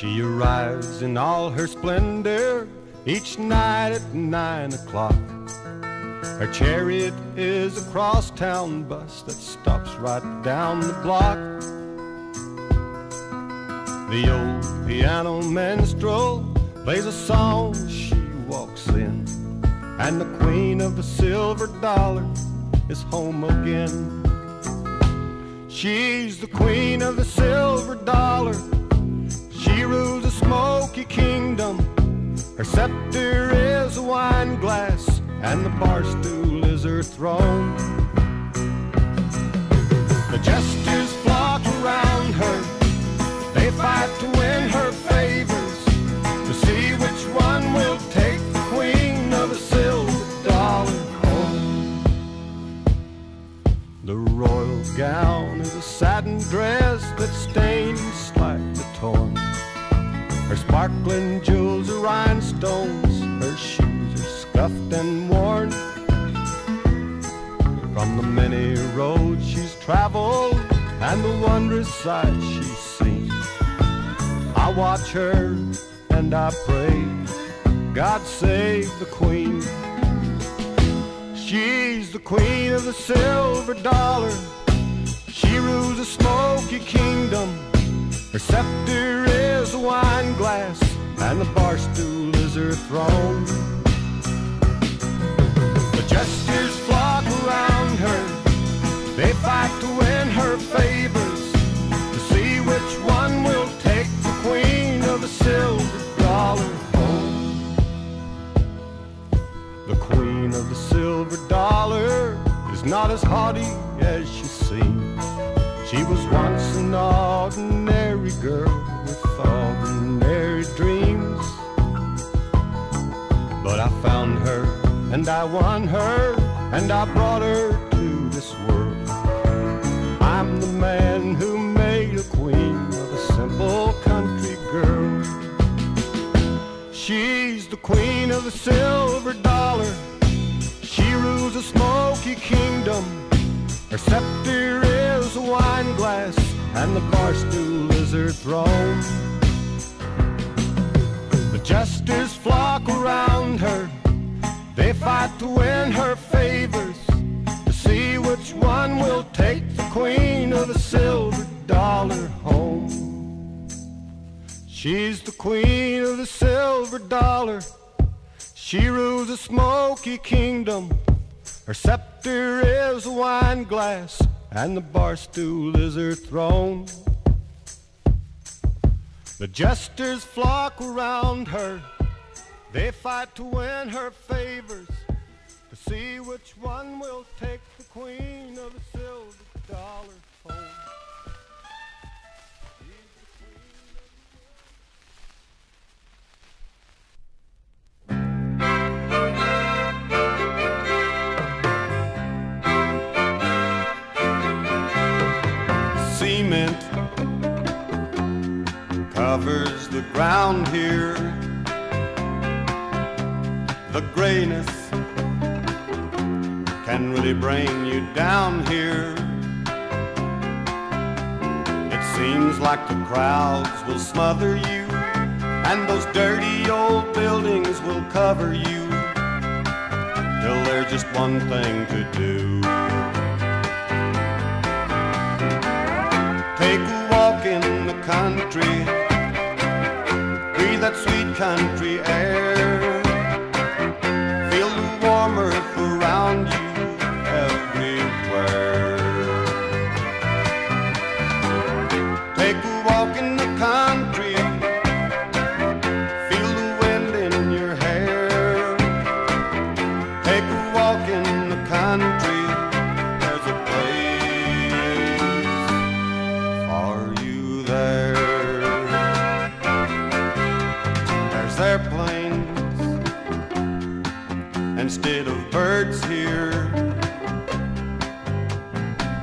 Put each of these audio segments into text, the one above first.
She arrives in all her splendor each night at nine o'clock. Her chariot is a crosstown bus that stops right down the block. The old piano minstrel plays a song as she walks in, and the queen of the silver dollar is home again. She's the queen of the silver dollar. She rules a smoky kingdom. Her scepter is a wine glass, and the bar stool is her throne. The jesters flock around her. They fight to win her favors, to see which one will take the queen of the silver dollar home. The royal gown is a satin dress Her sparkling jewels are rhinestones, her shoes are scuffed and worn. From the many roads she's traveled and the wondrous sights she's seen, I watch her and I pray, God save the Queen. She's the queen of the silver dollar. She rules a smoky kingdom. Her scepter is a wine glass, and the bar stool is her throne. The jesters flock around her. They fight to win her favors, to see which one will take the queen of the silver dollar home. The queen of the silver dollar is not as haughty as she seems. She was once an ordinary girl with ordinary dreams. But I found her and I won her and I brought her to this world. I'm the man who made a queen of a simple country girl. She's the queen of the silver dollar. She rules a smoky kingdom. Her scepter is a wine glass, and the bar stool is her throne. Jesters flock around her. They fight to win her favors, to see which one will take the queen of the silver dollar home. She's the queen of the silver dollar. She rules a smoky kingdom. Her scepter is a wine glass, and the bar stool is her throne. The jesters flock around her. They fight to win her favors, to see which one will take the queen of the silver dollar home. Cement covers the ground here. The grayness can really bring you down here. It seems like the crowds will smother you, and those dirty old buildings will cover you till there's just one thing to do. Take a walk in the country, that sweet country air. Instead of birds here,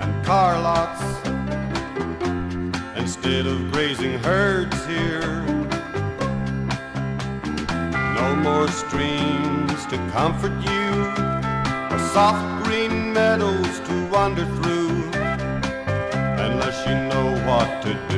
and car lots instead of grazing herds here. No more streams to comfort you, or soft green meadows to wander through unless you know what to do.